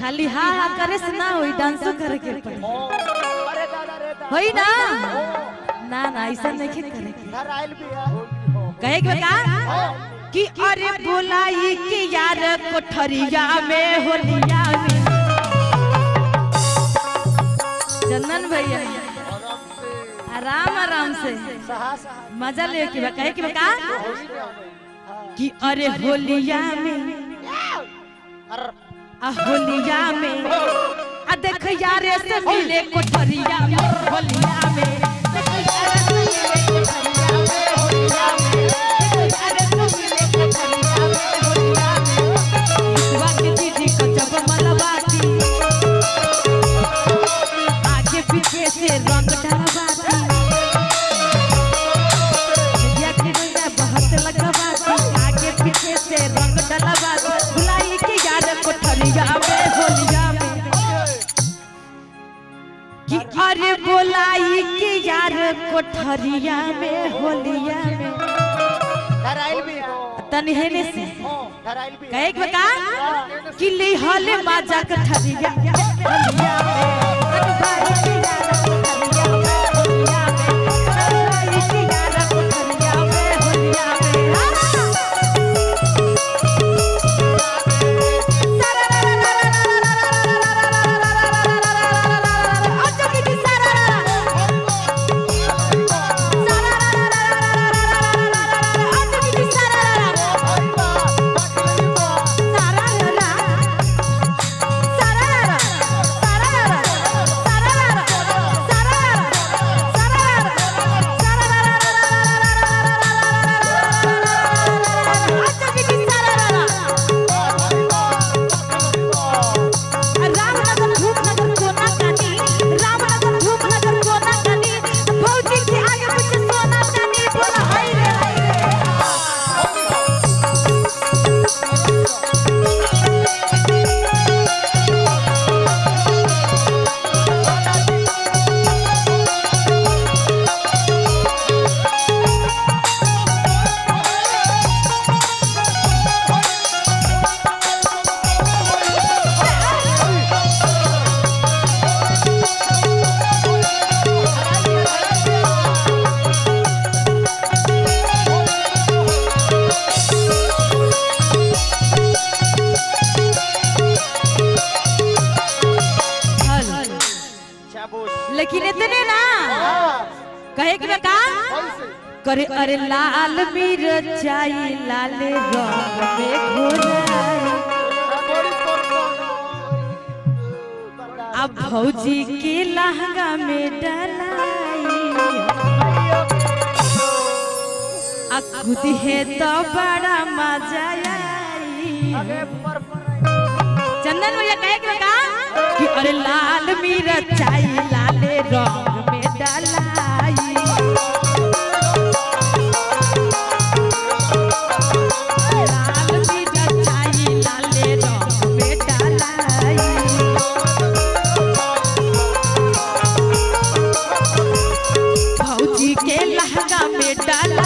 खाली हा हा करे से ना होई डांसो करे के पड़ी अरे दादा रे दादा होई ना? ना ना ऐसा नहीं करे के। घर आइल भी है। कहे के का कि अरे बोलाई कि यार कोठरिया में होलिया में। चंदन भैया आराम आराम से। मज़ा ले के कहे के का कि अरे होलिया में। अरे आ होलिया में देख यारे से मिले कोठरिया में होलिया में। बोलाई के यार कोठरिया में होलिया में। धराइल भी। तनहेने तनी हेने से कहे के बका कि ले हले मज़ाक कठरिया होलिया में। चाबूस लेकिन इतने ना। कहे कि का करे, अरे लाल मिरचाई लाल में अब भौजी के लहंगा में डलाई। है तो बड़ा मज़ा आई। चंदन भैया कहे कि अरे लाल मिरचाई लाल लाल रंग में डलाई। के डलाई।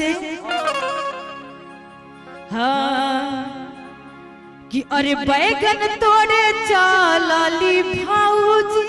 से हाँ कि अरे बैगन तोड़े चाली भाऊजी